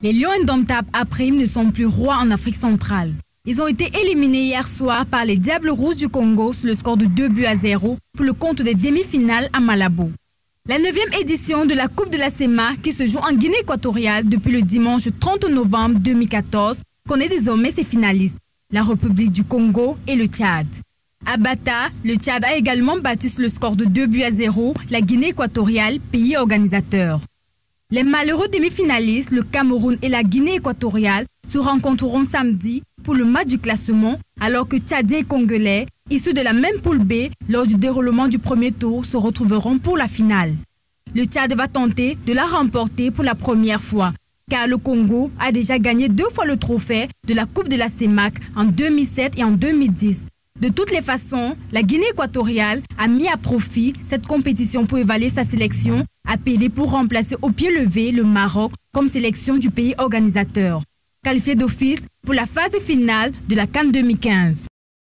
Les Lions indomptables après ne sont plus rois en Afrique centrale. Ils ont été éliminés hier soir par les Diables Rouges du Congo sur le score de 2 buts à 0 pour le compte des demi-finales à Malabo. La 9e édition de la Coupe de la SEMA qui se joue en Guinée équatoriale depuis le dimanche 30 novembre 2014 connaît désormais ses finalistes, la République du Congo et le Tchad. À Bata, le Tchad a également battu sur le score de 2 buts à 0 la Guinée équatoriale, pays organisateur. Les malheureux demi-finalistes, le Cameroun et la Guinée équatoriale, se rencontreront samedi pour le match du classement, alors que Tchadiens et Congolais, issus de la même poule B, lors du déroulement du premier tour, se retrouveront pour la finale. Le Tchad va tenter de la remporter pour la première fois, car le Congo a déjà gagné deux fois le trophée de la Coupe de la CEMAC en 2007 et en 2010. De toutes les façons, la Guinée équatoriale a mis à profit cette compétition pour évaluer sa sélection, appelée pour remplacer au pied levé le Maroc comme sélection du pays organisateur. Qualifié d'office pour la phase finale de la Cannes 2015.